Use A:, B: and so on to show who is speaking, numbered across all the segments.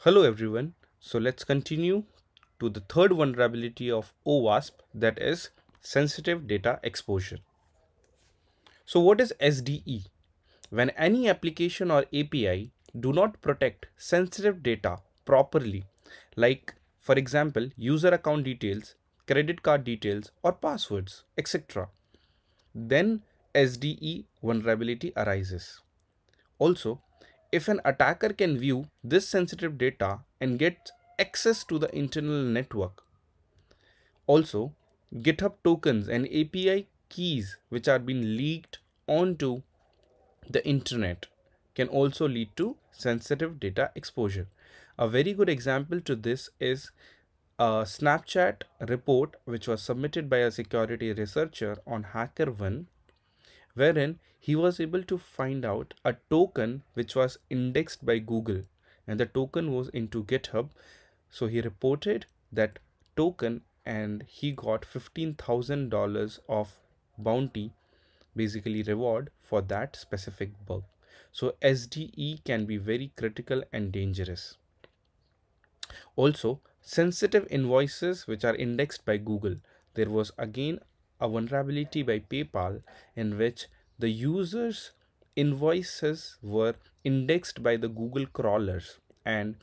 A: Hello everyone. So let's continue to the third vulnerability of OWASP that is sensitive data exposure. So what is SDE? When any application or API do not protect sensitive data properly, like for example, user account details, credit card details or passwords, etc., then SDE vulnerability arises. Also, if an attacker can view this sensitive data and get access to the internal network, also GitHub tokens and API keys which are being leaked onto the internet can also lead to sensitive data exposure. A very good example to this is a Snapchat report which was submitted by a security researcher on HackerOne wherein he was able to find out a token which was indexed by Google and the token was into GitHub. So he reported that token and he got $15,000 of bounty, basically reward for that specific bug. So SDE can be very critical and dangerous. Also, sensitive invoices which are indexed by Google. There was again a vulnerability by PayPal in which the users invoices were indexed by the Google crawlers and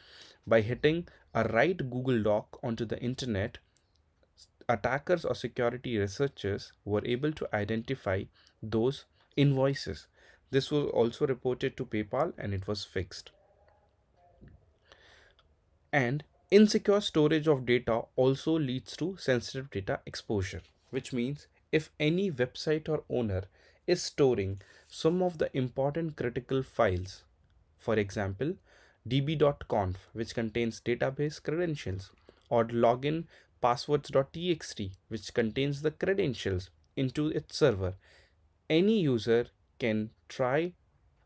A: by hitting a right Google dork onto the internet attackers or security researchers were able to identify those invoices. This was also reported to PayPal and it was fixed. And insecure storage of data also leads to sensitive data exposure which means if any website or owner is storing some of the important critical files, for example, db.conf, which contains database credentials, or login passwords.txt, which contains the credentials into its server, any user can try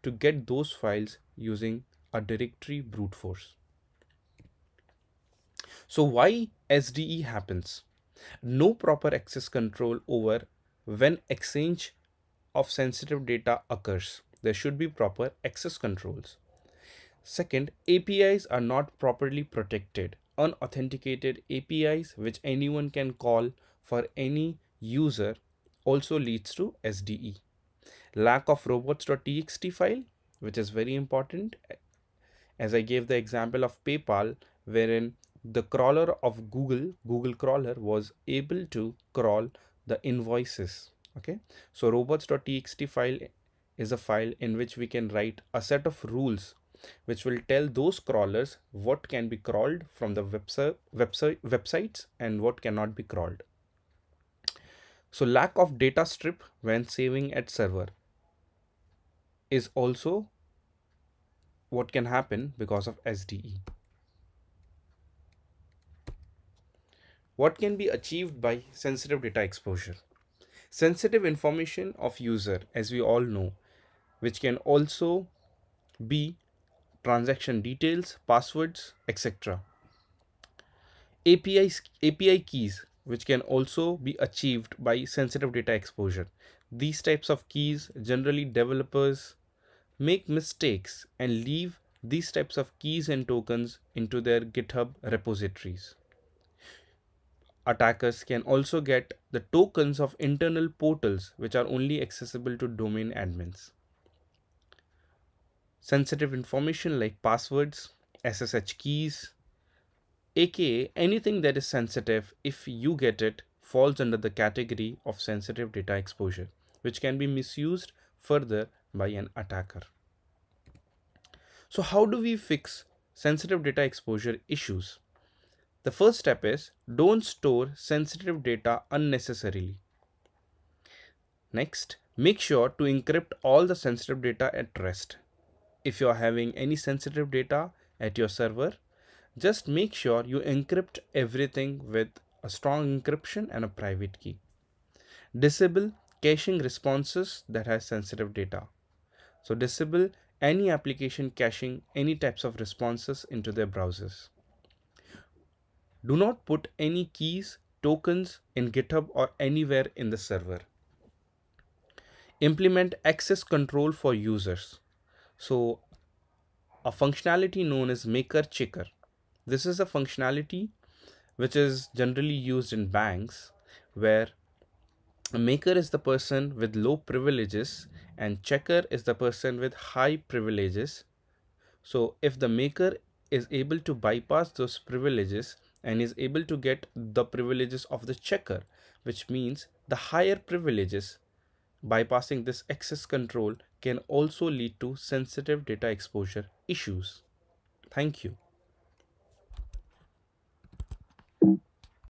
A: to get those files using a directory brute force. So why SDE happens? No proper access control over when exchange of sensitive data occurs. There should be proper access controls. Second, APIs are not properly protected. Unauthenticated APIs, which anyone can call for any user, also leads to SDE. Lack of robots.txt file, which is very important. As I gave the example of PayPal, wherein the crawler of Google, Google crawler was able to crawl the invoices. Okay, so robots.txt file is a file in which we can write a set of rules which will tell those crawlers what can be crawled from the website, website websites and what cannot be crawled. So lack of data strip when saving at server is also what can happen because of SDE. What can be achieved by sensitive data exposure? Sensitive information of user, as we all know, which can also be transaction details, passwords, etc. APIs, API keys, which can also be achieved by sensitive data exposure. These types of keys, generally developers make mistakes and leave these types of keys and tokens into their GitHub repositories attackers can also get the tokens of internal portals which are only accessible to domain admins. Sensitive information like passwords, SSH keys, aka anything that is sensitive if you get it falls under the category of sensitive data exposure which can be misused further by an attacker. So how do we fix sensitive data exposure issues? The first step is don't store sensitive data unnecessarily. Next, make sure to encrypt all the sensitive data at rest. If you are having any sensitive data at your server, just make sure you encrypt everything with a strong encryption and a private key. Disable caching responses that has sensitive data. So disable any application caching any types of responses into their browsers. Do not put any keys, tokens in GitHub or anywhere in the server. Implement access control for users. So a functionality known as maker checker This is a functionality which is generally used in banks where a maker is the person with low privileges and checker is the person with high privileges. So if the maker is able to bypass those privileges and is able to get the privileges of the checker, which means the higher privileges bypassing this access control can also lead to sensitive data exposure issues. Thank you.